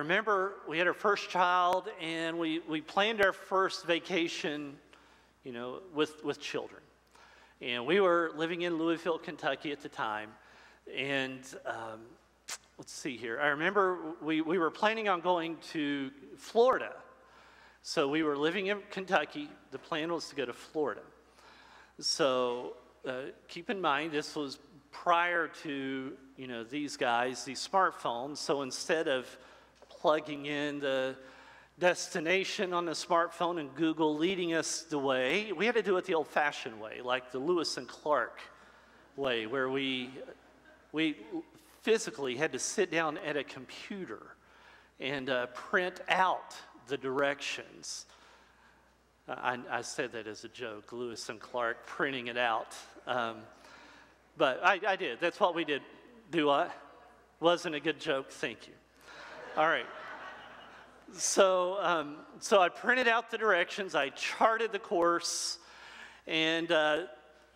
remember we had our first child and we, we planned our first vacation, you know, with, with children. And we were living in Louisville, Kentucky at the time. And um, let's see here. I remember we, we were planning on going to Florida. So we were living in Kentucky. The plan was to go to Florida. So uh, keep in mind, this was prior to you know these guys, these smartphones. So instead of plugging in the destination on the smartphone and Google leading us the way, we had to do it the old-fashioned way, like the Lewis and Clark way, where we we physically had to sit down at a computer and uh, print out the directions. I, I, said that as a joke, Lewis and Clark printing it out. Um, but I, I did. That's what we did. Do I? Wasn't a good joke? Thank you. All right. So, um, so I printed out the directions, I charted the course, and uh,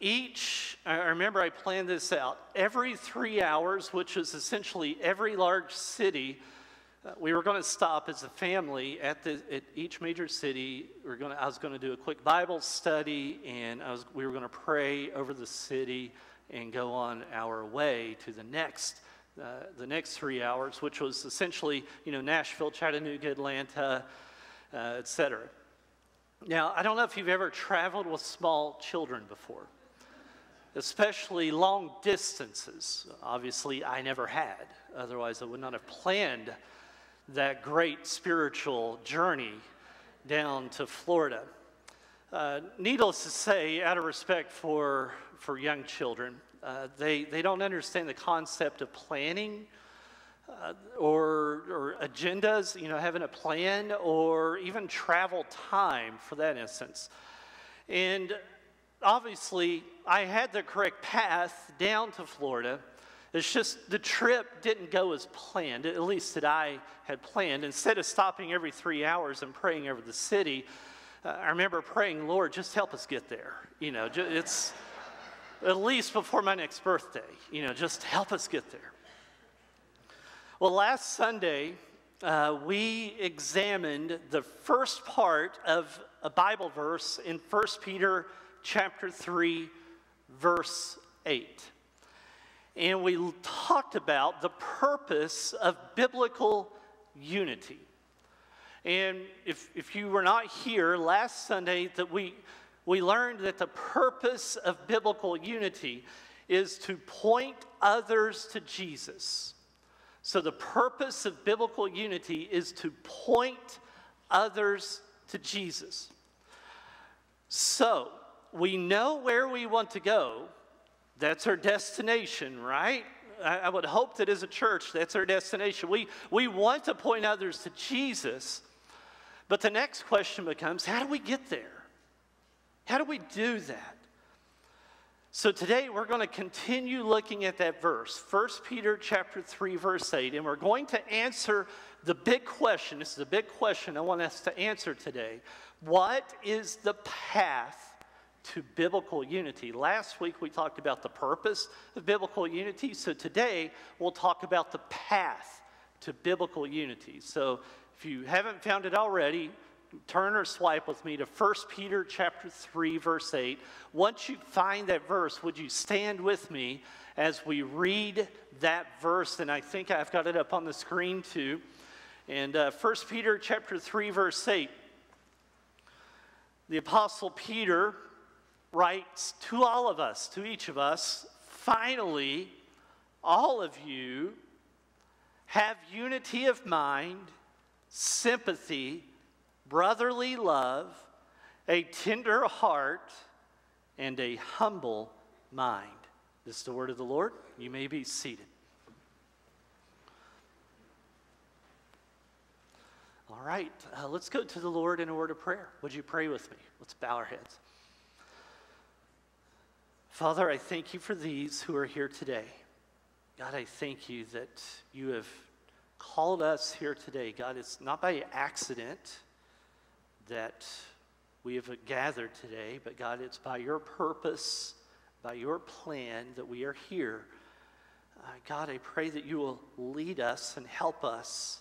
each, I remember I planned this out, every three hours, which is essentially every large city, uh, we were going to stop as a family at, the, at each major city. We were gonna, I was going to do a quick Bible study, and I was, we were going to pray over the city and go on our way to the next, uh, the next three hours, which was essentially, you know, Nashville, Chattanooga, Atlanta, uh, etc. Now, I don't know if you've ever traveled with small children before especially long distances. Obviously, I never had. Otherwise, I would not have planned that great spiritual journey down to Florida. Uh, needless to say, out of respect for, for young children, uh, they, they don't understand the concept of planning uh, or, or agendas, you know, having a plan, or even travel time for that instance. And obviously, I had the correct path down to Florida. It's just the trip didn't go as planned, at least that I had planned. Instead of stopping every three hours and praying over the city, uh, I remember praying, Lord, just help us get there. You know, it's at least before my next birthday, you know, just help us get there. Well, last Sunday, uh, we examined the first part of a Bible verse in 1 Peter chapter 3, verse 8. And we talked about the purpose of biblical unity. And if, if you were not here last Sunday, that we, we learned that the purpose of biblical unity is to point others to Jesus. So the purpose of biblical unity is to point others to Jesus. So, we know where we want to go. That's our destination, right? I, I would hope that as a church, that's our destination. We, we want to point others to Jesus. But the next question becomes how do we get there? How do we do that? So today we're going to continue looking at that verse, 1 Peter chapter 3 verse 8, and we're going to answer the big question. This is a big question I want us to answer today. What is the path to biblical unity. Last week we talked about the purpose of biblical unity, so today we'll talk about the path to biblical unity. So if you haven't found it already, turn or swipe with me to 1 Peter chapter 3 verse 8. Once you find that verse, would you stand with me as we read that verse and I think I've got it up on the screen too. And uh, 1 Peter chapter 3 verse 8. The apostle Peter writes to all of us, to each of us, finally, all of you have unity of mind, sympathy, brotherly love, a tender heart, and a humble mind. This is the word of the Lord. You may be seated. All right, uh, let's go to the Lord in a word of prayer. Would you pray with me? Let's bow our heads. Father, I thank you for these who are here today. God, I thank you that you have called us here today. God, it's not by accident that we have gathered today, but God, it's by your purpose, by your plan that we are here. Uh, God, I pray that you will lead us and help us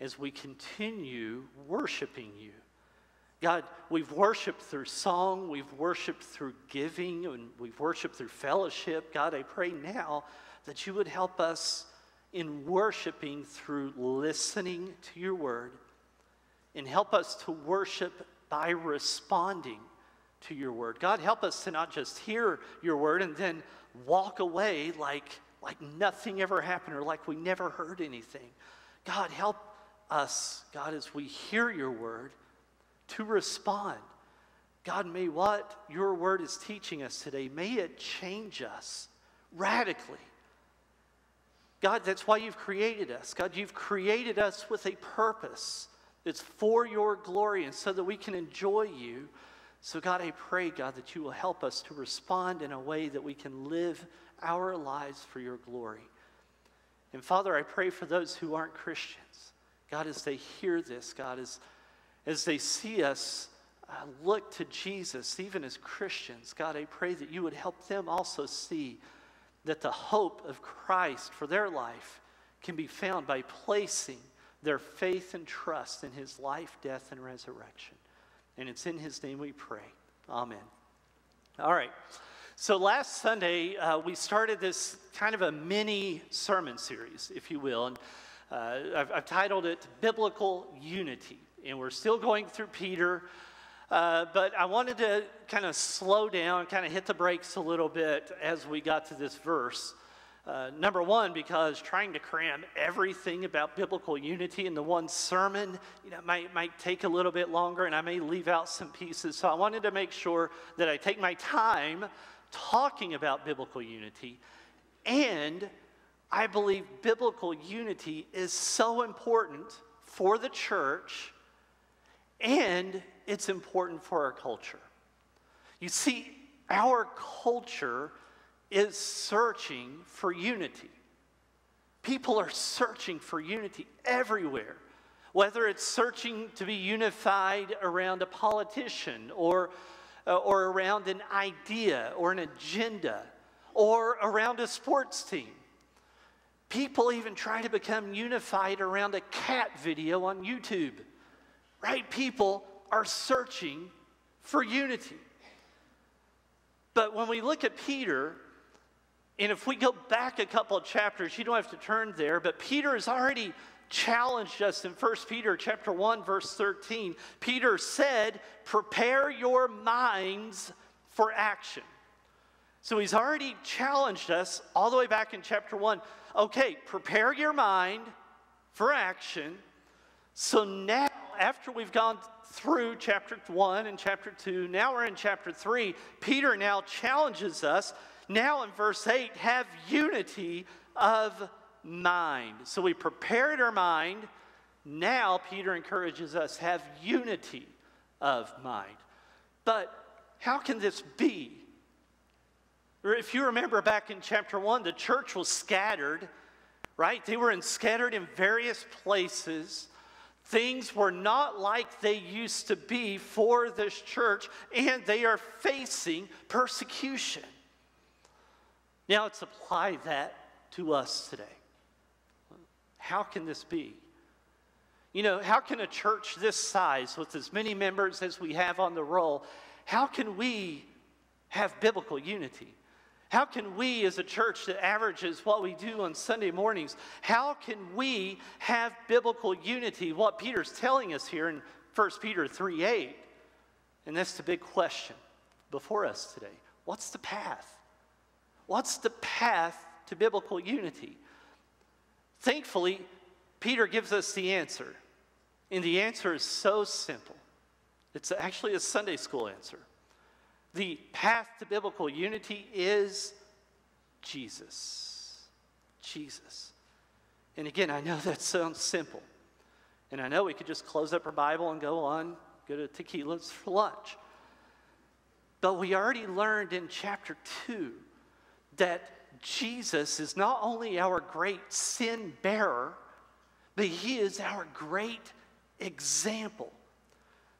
as we continue worshiping you. God, we've worshiped through song, we've worshiped through giving, and we've worshiped through fellowship. God, I pray now that you would help us in worshiping through listening to your word and help us to worship by responding to your word. God, help us to not just hear your word and then walk away like, like nothing ever happened or like we never heard anything. God, help us, God, as we hear your word, to respond. God, may what your word is teaching us today, may it change us radically. God, that's why you've created us. God, you've created us with a purpose that's for your glory and so that we can enjoy you. So, God, I pray, God, that you will help us to respond in a way that we can live our lives for your glory. And Father, I pray for those who aren't Christians. God, as they hear this, God, as, as they see us uh, look to Jesus, even as Christians, God, I pray that you would help them also see that the hope of Christ for their life can be found by placing their faith and trust in his life, death, and resurrection. And it's in his name we pray. Amen. All right. So last Sunday, uh, we started this kind of a mini sermon series, if you will. And uh, I've, I've titled it Biblical Unity. And we're still going through Peter. Uh, but I wanted to kind of slow down, kind of hit the brakes a little bit as we got to this verse. Uh, number one, because trying to cram everything about biblical unity into one sermon, you know, might, might take a little bit longer, and I may leave out some pieces. So I wanted to make sure that I take my time talking about biblical unity. And I believe biblical unity is so important for the church and it's important for our culture. You see, our culture is searching for unity. People are searching for unity everywhere, whether it's searching to be unified around a politician or, uh, or around an idea or an agenda or around a sports team. People even try to become unified around a cat video on YouTube right? People are searching for unity. But when we look at Peter, and if we go back a couple of chapters, you don't have to turn there, but Peter has already challenged us in 1 Peter chapter 1 verse 13. Peter said, "Prepare your minds for action." So he's already challenged us all the way back in chapter 1. Okay, prepare your mind for action. So now after we've gone through chapter 1 and chapter 2, now we're in chapter 3. Peter now challenges us. Now in verse 8, have unity of mind. So we prepared our mind. Now Peter encourages us have unity of mind. But how can this be? If you remember back in chapter 1, the church was scattered, right? They were in, scattered in various places. Things were not like they used to be for this church, and they are facing persecution. Now, let's apply that to us today. How can this be? You know, how can a church this size, with as many members as we have on the roll, how can we have biblical unity? How can we, as a church that averages what we do on Sunday mornings, how can we have biblical unity? What Peter's telling us here in 1 Peter 3 8. And that's the big question before us today. What's the path? What's the path to biblical unity? Thankfully, Peter gives us the answer. And the answer is so simple. It's actually a Sunday school answer. The path to biblical unity is Jesus. Jesus. And again, I know that sounds simple. And I know we could just close up our Bible and go on, go to tequila's for lunch. But we already learned in chapter 2 that Jesus is not only our great sin bearer, but he is our great example.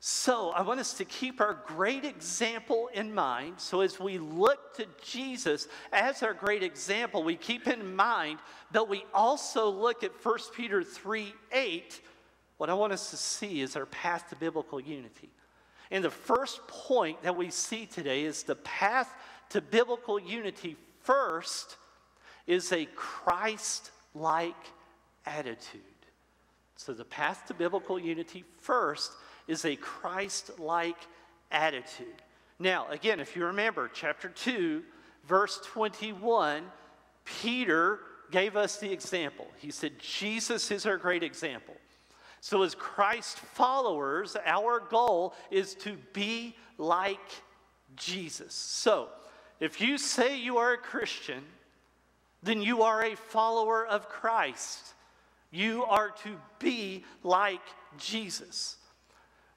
So, I want us to keep our great example in mind. So, as we look to Jesus as our great example, we keep in mind that we also look at 1 Peter 3 8 what I want us to see is our path to biblical unity. And the first point that we see today is the path to biblical unity first is a Christ like attitude. So, the path to biblical unity first is a Christ like attitude. Now, again, if you remember, chapter 2, verse 21, Peter gave us the example. He said, Jesus is our great example. So, as Christ followers, our goal is to be like Jesus. So, if you say you are a Christian, then you are a follower of Christ. You are to be like Jesus.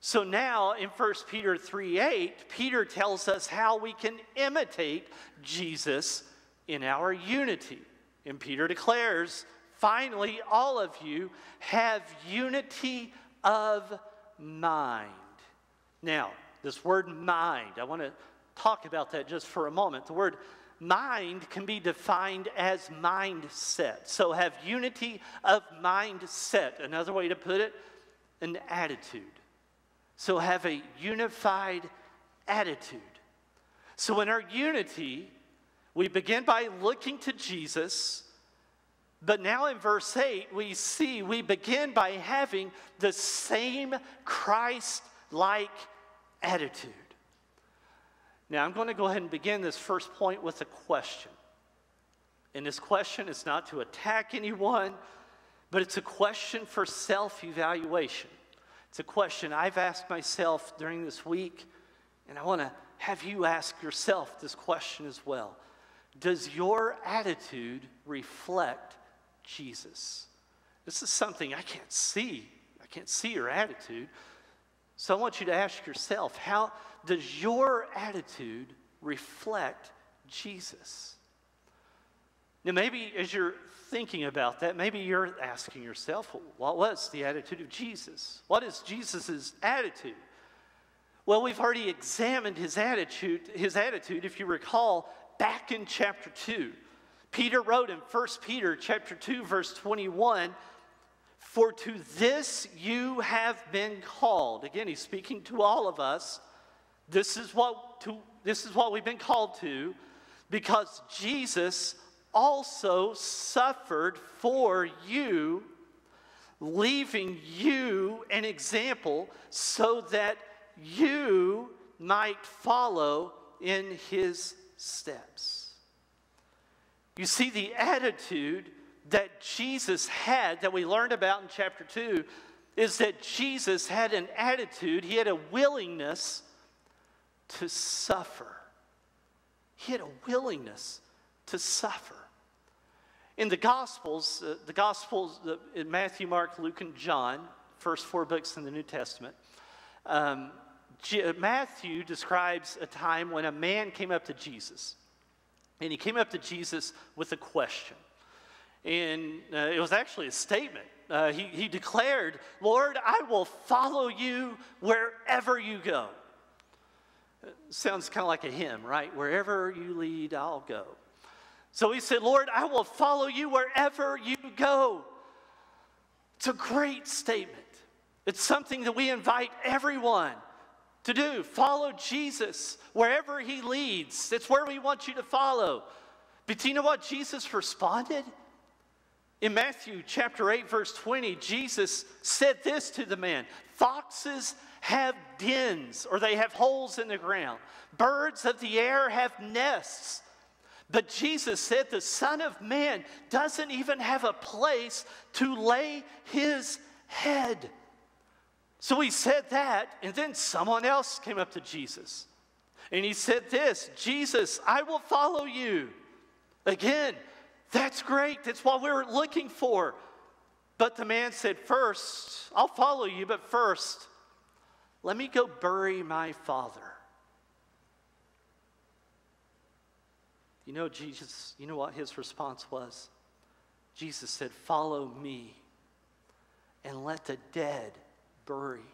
So now in 1 Peter 3 8, Peter tells us how we can imitate Jesus in our unity. And Peter declares, finally, all of you have unity of mind. Now, this word mind, I want to talk about that just for a moment. The word mind can be defined as mindset. So have unity of mindset. Another way to put it, an attitude. So have a unified attitude. So in our unity, we begin by looking to Jesus. But now in verse 8, we see we begin by having the same Christ like attitude. Now, I'm going to go ahead and begin this first point with a question. And this question is not to attack anyone, but it's a question for self evaluation. It's a question I've asked myself during this week, and I want to have you ask yourself this question as well. Does your attitude reflect Jesus? This is something I can't see. I can't see your attitude. So I want you to ask yourself how does your attitude reflect Jesus? Now, maybe as you're thinking about that, maybe you're asking yourself, what was the attitude of Jesus? What is Jesus' attitude? Well, we've already examined his attitude, his attitude, if you recall, back in chapter 2. Peter wrote in 1 Peter chapter 2, verse 21, For to this you have been called. Again, he's speaking to all of us this is what, to, this is what we've been called to because Jesus also suffered for you, leaving you an example so that you might follow in his steps. You see, the attitude that Jesus had, that we learned about in chapter 2, is that Jesus had an attitude, he had a willingness to suffer. He had a willingness to suffer. In the Gospels, uh, the Gospels uh, in Matthew, Mark, Luke, and John, first four books in the New Testament, um, G- uh, Matthew describes a time when a man came up to Jesus. And he came up to Jesus with a question. And uh, it was actually a statement. Uh, he, he declared, Lord, I will follow you wherever you go. Sounds kind of like a hymn, right? Wherever you lead, I'll go. So he said, Lord, I will follow you wherever you go. It's a great statement. It's something that we invite everyone to do. Follow Jesus wherever he leads. It's where we want you to follow. But do you know what Jesus responded? In Matthew chapter 8, verse 20, Jesus said this to the man Foxes have dens or they have holes in the ground. Birds of the air have nests. But Jesus said the Son of Man doesn't even have a place to lay his head. So he said that, and then someone else came up to Jesus. And he said this Jesus, I will follow you. Again, that's great. That's what we we're looking for. But the man said, First, I'll follow you, but first, let me go bury my father. You know, Jesus, you know what his response was? Jesus said, Follow me and let the dead bury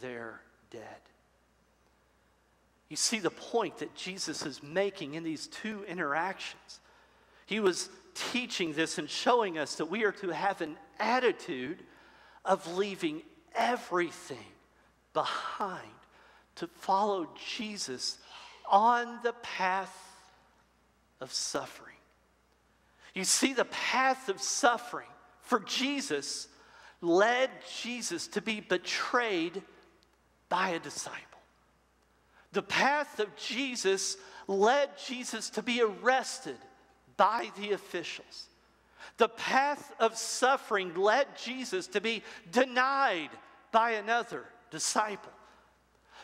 their dead. You see the point that Jesus is making in these two interactions. He was teaching this and showing us that we are to have an attitude of leaving everything behind to follow Jesus on the path of suffering. You see, the path of suffering for Jesus led Jesus to be betrayed by a disciple. The path of Jesus led Jesus to be arrested by the officials. The path of suffering led Jesus to be denied by another disciple.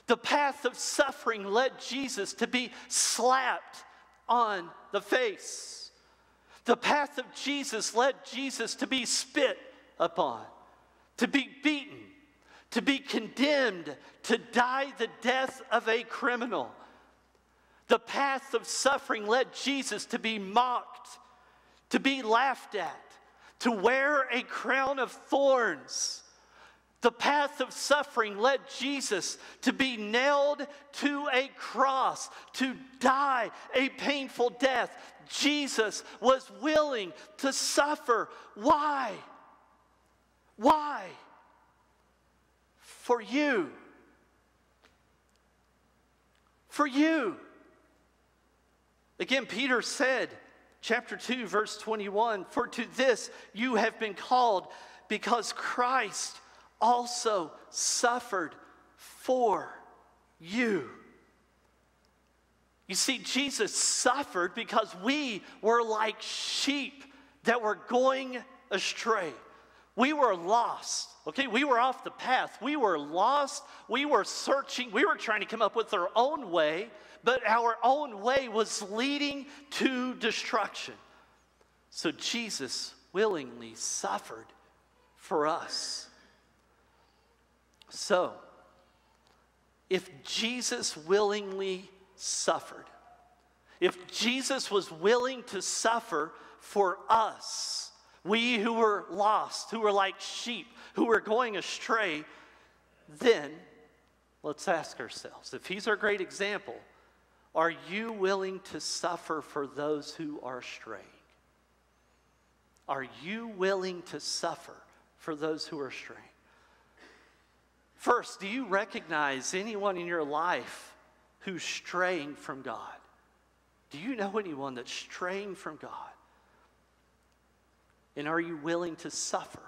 The path of suffering led Jesus to be slapped on the face. The path of Jesus led Jesus to be spit upon, to be beaten, to be condemned, to die the death of a criminal. The path of suffering led Jesus to be mocked, to be laughed at, to wear a crown of thorns. The path of suffering led Jesus to be nailed to a cross, to die a painful death. Jesus was willing to suffer. Why? Why? For you. For you. Again, Peter said, chapter 2, verse 21 For to this you have been called, because Christ also suffered for you. You see, Jesus suffered because we were like sheep that were going astray. We were lost. Okay, we were off the path. We were lost. We were searching. We were trying to come up with our own way but our own way was leading to destruction. So Jesus willingly suffered for us. So, if Jesus willingly suffered, if Jesus was willing to suffer for us, we who were lost, who were like sheep, who were going astray, then let's ask ourselves if he's our great example, are you willing to suffer for those who are straying? Are you willing to suffer for those who are straying? First, do you recognize anyone in your life who's straying from God? Do you know anyone that's straying from God? And are you willing to suffer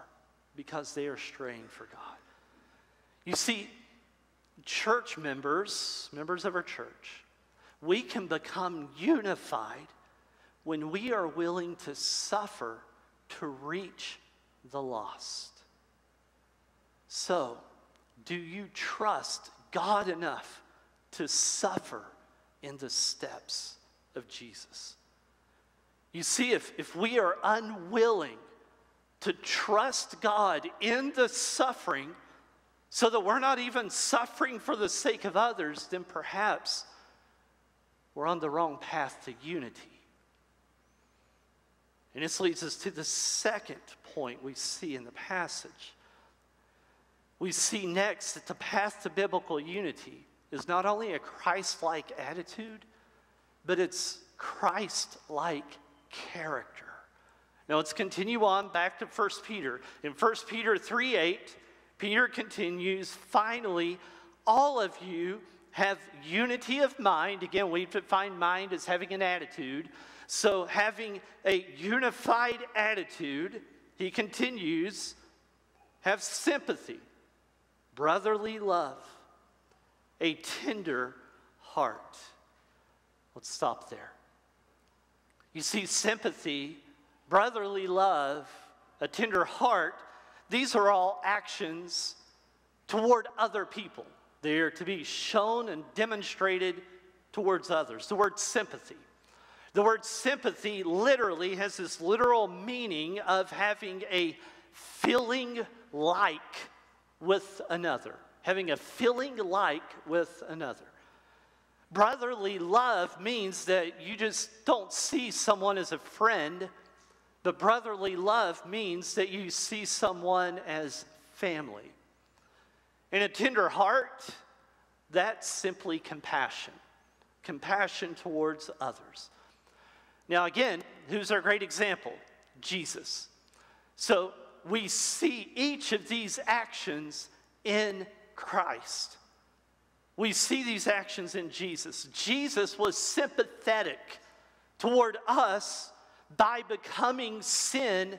because they are straying for God? You see, church members, members of our church, we can become unified when we are willing to suffer to reach the lost. So, do you trust God enough to suffer in the steps of Jesus? You see, if, if we are unwilling to trust God in the suffering so that we're not even suffering for the sake of others, then perhaps we're on the wrong path to unity. And this leads us to the second point we see in the passage. We see next that the path to biblical unity is not only a Christ like attitude, but it's Christ like character. Now let's continue on back to 1 Peter. In 1 Peter 3 8, Peter continues, finally, all of you have unity of mind. Again, we define mind as having an attitude. So, having a unified attitude, he continues, have sympathy, brotherly love, a tender heart. Let's stop there. You see, sympathy, brotherly love, a tender heart, these are all actions toward other people. They are to be shown and demonstrated towards others. The word sympathy. The word sympathy literally has this literal meaning of having a feeling like with another, having a feeling like with another. Brotherly love means that you just don't see someone as a friend, but brotherly love means that you see someone as family. And a tender heart, that's simply compassion compassion towards others. Now, again, who's our great example? Jesus. So we see each of these actions in Christ. We see these actions in Jesus. Jesus was sympathetic toward us by becoming sin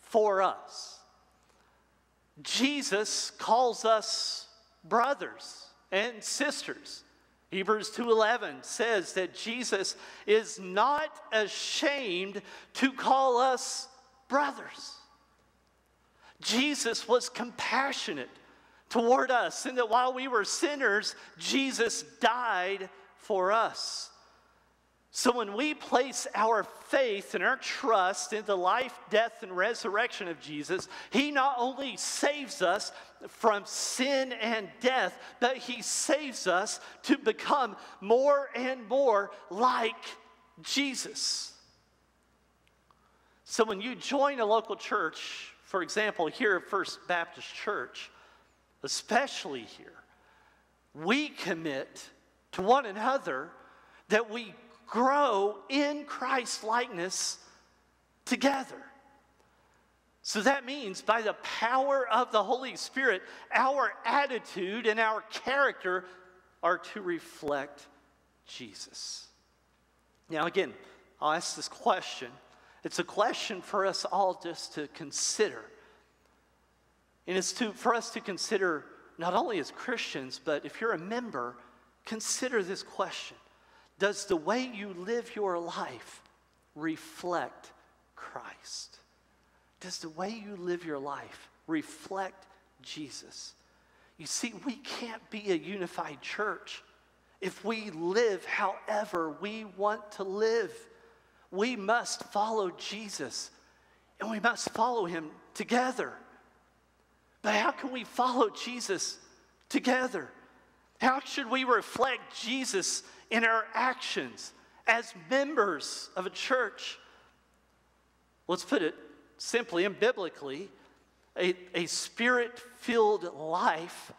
for us. Jesus calls us brothers and sisters. Hebrews 2:11 says that Jesus is not ashamed to call us brothers. Jesus was compassionate toward us, and that while we were sinners, Jesus died for us. So when we place our faith and our trust in the life, death, and resurrection of Jesus, He not only saves us from sin and death, but He saves us to become more and more like Jesus. So when you join a local church, for example, here at First Baptist Church, especially here, we commit to one another that we grow in Christ likeness together. So that means by the power of the Holy Spirit, our attitude and our character are to reflect Jesus. Now, again, I'll ask this question. It's a question for us all just to consider. And it's to, for us to consider not only as Christians, but if you're a member, consider this question does the way you live your life reflect Christ? Does the way you live your life reflect Jesus? You see, we can't be a unified church if we live however we want to live. We must follow Jesus and we must follow him together. But how can we follow Jesus together? How should we reflect Jesus in our actions as members of a church. Let's put it simply and biblically a, a spirit filled life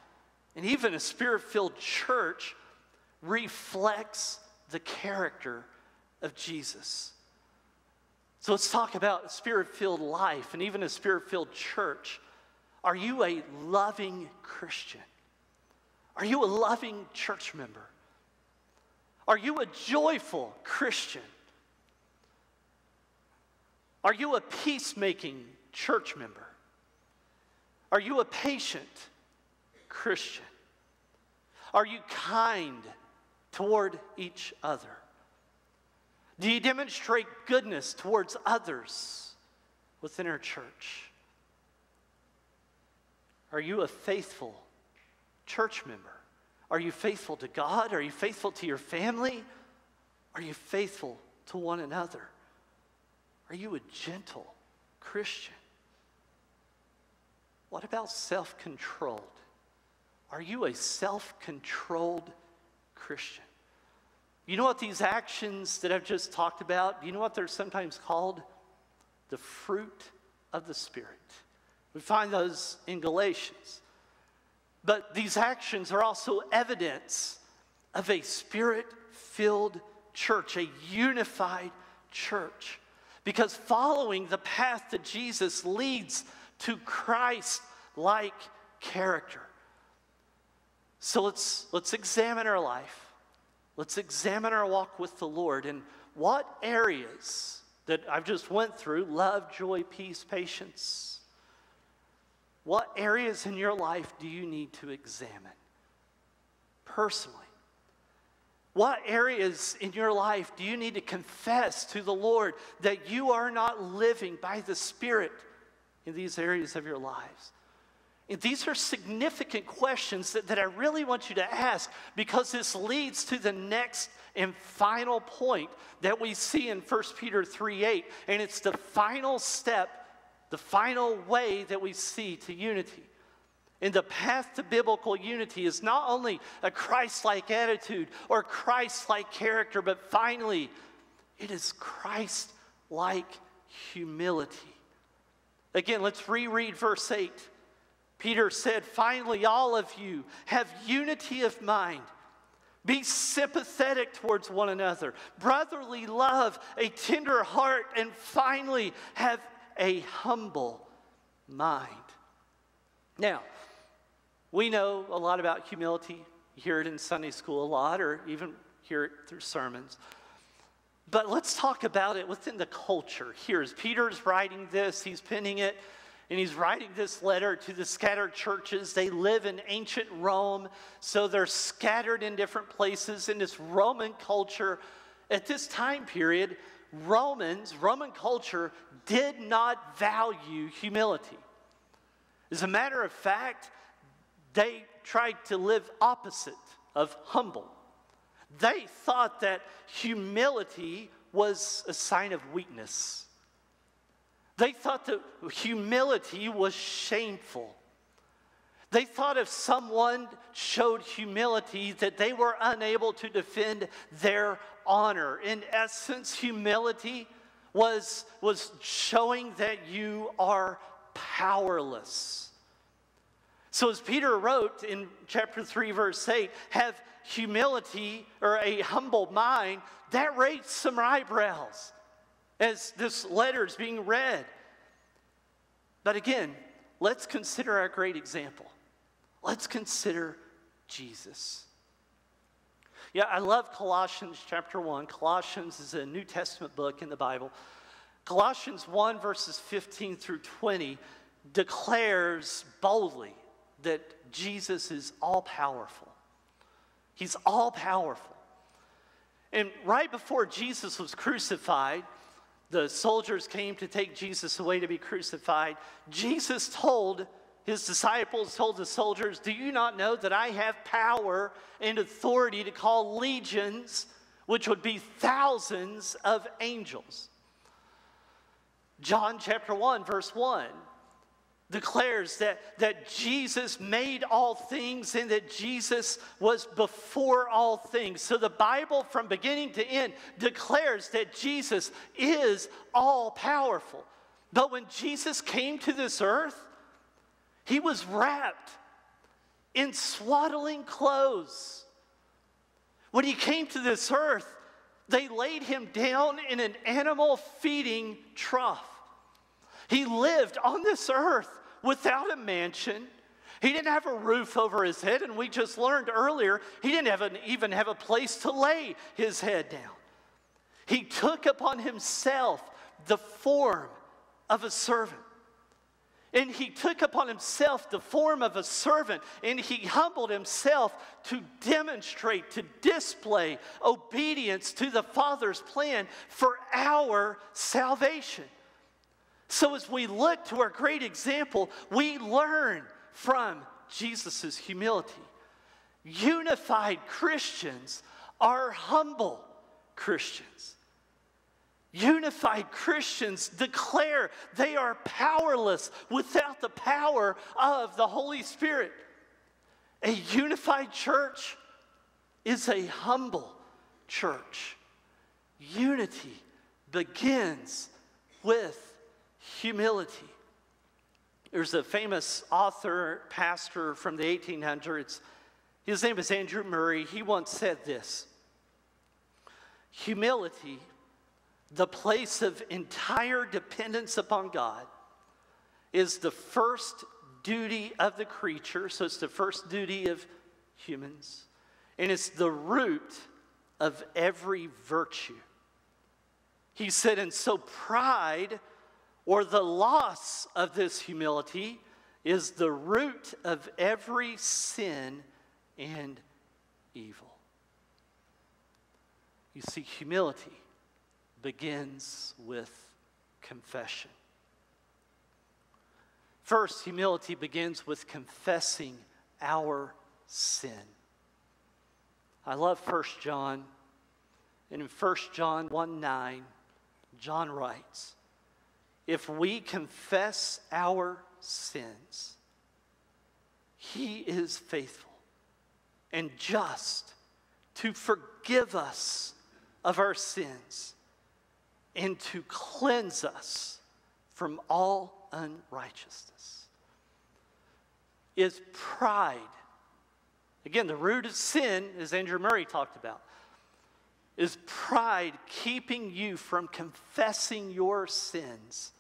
and even a spirit filled church reflects the character of Jesus. So let's talk about a spirit filled life and even a spirit filled church. Are you a loving Christian? Are you a loving church member? Are you a joyful Christian? Are you a peacemaking church member? Are you a patient Christian? Are you kind toward each other? Do you demonstrate goodness towards others within our church? Are you a faithful church member? Are you faithful to God? Are you faithful to your family? Are you faithful to one another? Are you a gentle Christian? What about self controlled? Are you a self controlled Christian? You know what these actions that I've just talked about, you know what they're sometimes called? The fruit of the Spirit. We find those in Galatians. But these actions are also evidence of a spirit filled church, a unified church. Because following the path to Jesus leads to Christ like character. So let's, let's examine our life. Let's examine our walk with the Lord and what areas that I've just went through love, joy, peace, patience what areas in your life do you need to examine personally? What areas in your life do you need to confess to the Lord that you are not living by the Spirit in these areas of your lives? And these are significant questions that, that I really want you to ask because this leads to the next and final point that we see in 1 Peter 3 8. And it's the final step the final way that we see to unity. And the path to biblical unity is not only a Christ like attitude or Christ like character, but finally, it is Christ like humility. Again, let's reread verse 8. Peter said, Finally, all of you have unity of mind. Be sympathetic towards one another, brotherly love, a tender heart, and finally, have a humble mind. Now, We know a lot about humility. You hear it in Sunday school a lot, or even hear it through sermons. But let's talk about it within the culture. Here's Peter's writing this, he's penning it, and he's writing this letter to the scattered churches. They live in ancient Rome, so they're scattered in different places in this Roman culture. At this time period, Romans, Roman culture, did not value humility. As a matter of fact, they tried to live opposite of humble. They thought that humility was a sign of weakness. They thought that humility was shameful. They thought if someone showed humility, that they were unable to defend their honor. In essence, humility was, was showing that you are powerless. So, as Peter wrote in chapter 3, verse 8, have humility or a humble mind, that raised some eyebrows as this letter is being read. But again, let's consider our great example. Let's consider Jesus. Yeah, I love Colossians chapter 1. Colossians is a New Testament book in the Bible. Colossians 1, verses 15 through 20, declares boldly that Jesus is all powerful. He's all powerful. And right before Jesus was crucified, the soldiers came to take Jesus away to be crucified. Jesus told his disciples, told the soldiers, Do you not know that I have power and authority to call legions, which would be thousands of angels? John chapter 1, verse 1 declares that, that Jesus made all things and that Jesus was before all things. So the Bible, from beginning to end, declares that Jesus is all powerful. But when Jesus came to this earth, he was wrapped in swaddling clothes. When he came to this earth, they laid him down in an animal feeding trough. He lived on this earth without a mansion. He didn't have a roof over his head, and we just learned earlier he didn't have an, even have a place to lay his head down. He took upon himself the form of a servant. And he took upon himself the form of a servant, and he humbled himself to demonstrate, to display obedience to the Father's plan for our salvation. So, as we look to our great example, we learn from Jesus' humility. Unified Christians are humble Christians. Unified Christians declare they are powerless without the power of the Holy Spirit. A unified church is a humble church. Unity begins with humility. There's a famous author, pastor from the 1800s. His name is Andrew Murray. He once said this Humility, the place of entire dependence upon God, is the first duty of the creature. So it's the first duty of humans. And it's the root of every virtue. He said, and so pride or the loss of this humility is the root of every sin and evil. You see, humility begins with confession. First, humility begins with confessing our sin. I love 1 John. And in 1 John 1 9, John writes, if we confess our sins, He is faithful and just to forgive us of our sins and to cleanse us from all unrighteousness. Is pride. Again, the root of sin, as Andrew Murray talked about, is pride keeping you from confessing your sins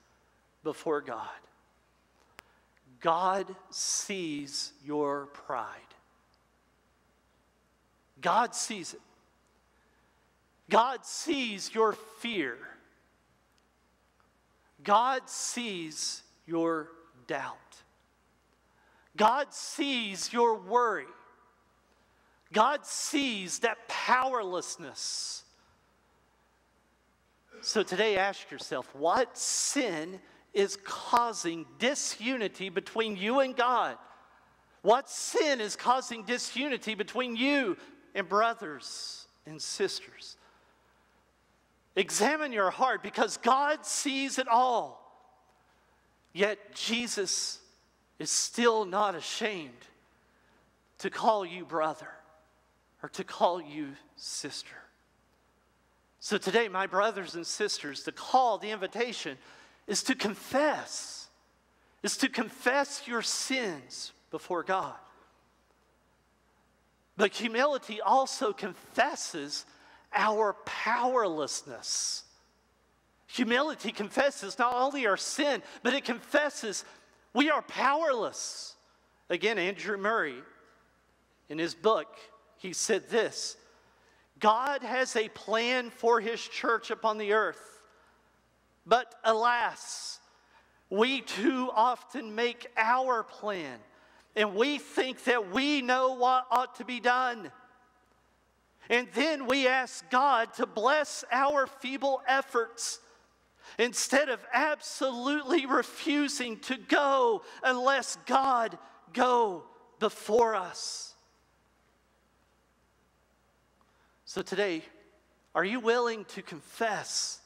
before God? God sees your pride. God sees it. God sees your fear. God sees your doubt. God sees your worry. God sees that powerlessness. So today, ask yourself what sin is causing disunity between you and God? What sin is causing disunity between you and brothers and sisters? Examine your heart because God sees it all. Yet Jesus is still not ashamed to call you brother or to call you sister. So today, my brothers and sisters, the call, the invitation is to confess, is to confess your sins before God. But humility also confesses our powerlessness. Humility confesses not only our sin, but it confesses we are powerless. Again, Andrew Murray, in his book, he said this God has a plan for his church upon the earth, but alas, we too often make our plan and we think that we know what ought to be done. And then we ask God to bless our feeble efforts instead of absolutely refusing to go unless God go before us. So today, are you willing to confess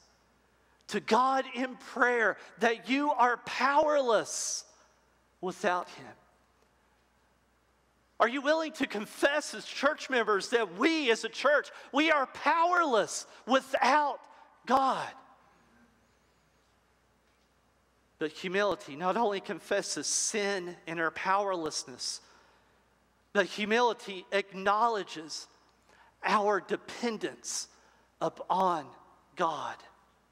to God in prayer that you are powerless without Him? Are you willing to confess as church members that we as a church, we are powerless without God? But humility not only confesses sin and our powerlessness, but humility acknowledges our dependence upon God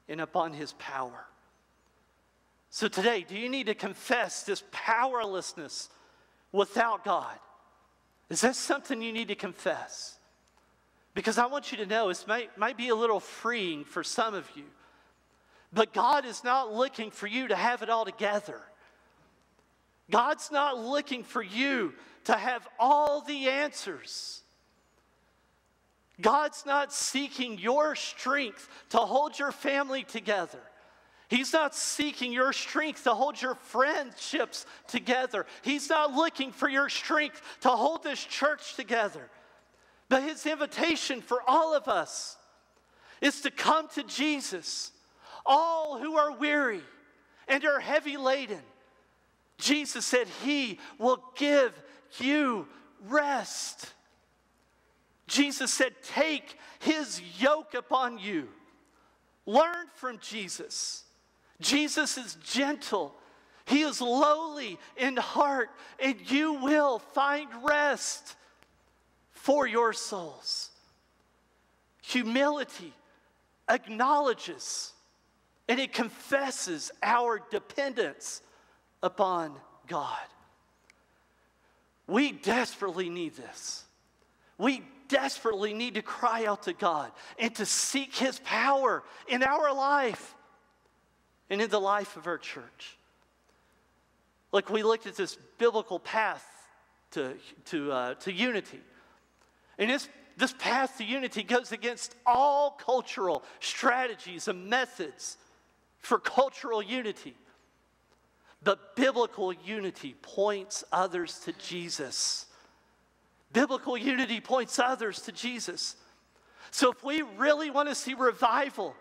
and upon His power. So today, do you need to confess this powerlessness without God? Is that something you need to confess? Because I want you to know it might, might be a little freeing for some of you. But God is not looking for you to have it all together. God's not looking for you to have all the answers. God's not seeking your strength to hold your family together. He's not seeking your strength to hold your friendships together. He's not looking for your strength to hold this church together. But his invitation for all of us is to come to Jesus, all who are weary and are heavy laden. Jesus said, He will give you rest. Jesus said, Take his yoke upon you. Learn from Jesus. Jesus is gentle. He is lowly in heart, and you will find rest for your souls. Humility acknowledges and it confesses our dependence upon God. We desperately need this. We desperately need to cry out to God and to seek His power in our life and in the life of our church. Like we looked at this biblical path to, to, uh, to unity. And this, this path to unity goes against all cultural strategies and methods for cultural unity. But biblical unity points others to Jesus. Biblical unity points others to Jesus. So if we really want to see revival,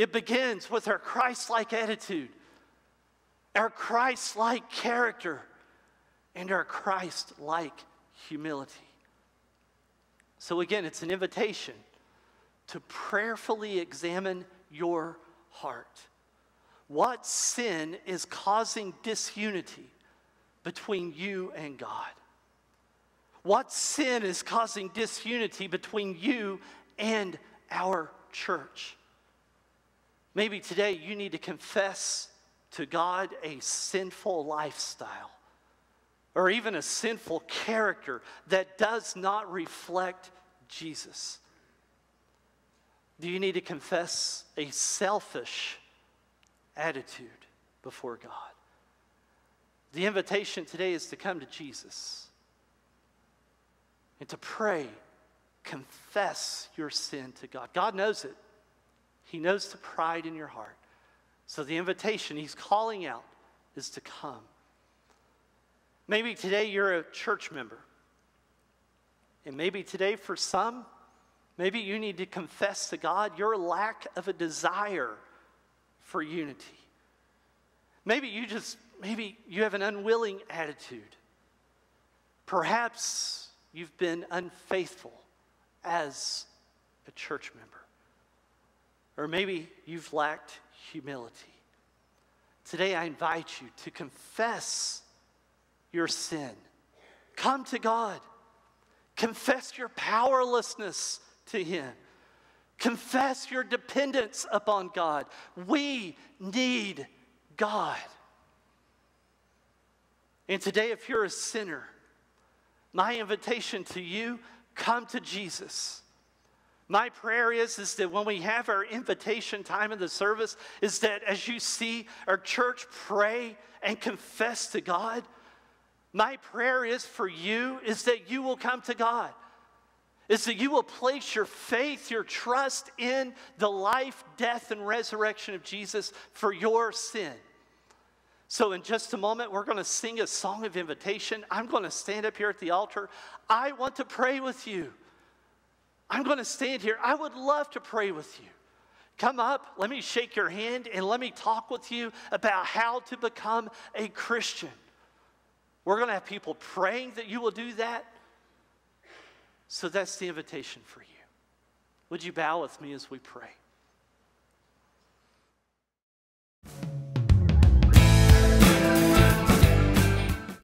it begins with our Christ like attitude, our Christ like character, and our Christ like humility. So, again, it's an invitation to prayerfully examine your heart. What sin is causing disunity between you and God? What sin is causing disunity between you and our church? Maybe today you need to confess to God a sinful lifestyle or even a sinful character that does not reflect Jesus? Do you need to confess a selfish attitude before God? The invitation today is to come to Jesus and to pray, confess your sin to God. God knows it, He knows the pride in your heart. So the invitation He's calling out is to come. Maybe today you're a church member. And maybe today, for some, maybe you need to confess to God your lack of a desire for unity. Maybe you just, maybe you have an unwilling attitude. Perhaps you've been unfaithful as a church member. Or maybe you've lacked humility. Today, I invite you to confess your sin. Come to God. Confess your powerlessness to Him. Confess your dependence upon God. We need God. And today, if you're a sinner, my invitation to you come to Jesus. My prayer is, is that when we have our invitation time in the service, is that as you see our church pray and confess to God, my prayer is for you is that you will come to God. Is that you will place your faith, your trust in the life, death, and resurrection of Jesus for your sin. So, in just a moment, we're going to sing a song of invitation. I'm going to stand up here at the altar. I want to pray with you. I'm going to stand here. I would love to pray with you. Come up, let me shake your hand, and let me talk with you about how to become a Christian. We're going to have people praying that you will do that. So that's the invitation for you. Would you bow with me as we pray?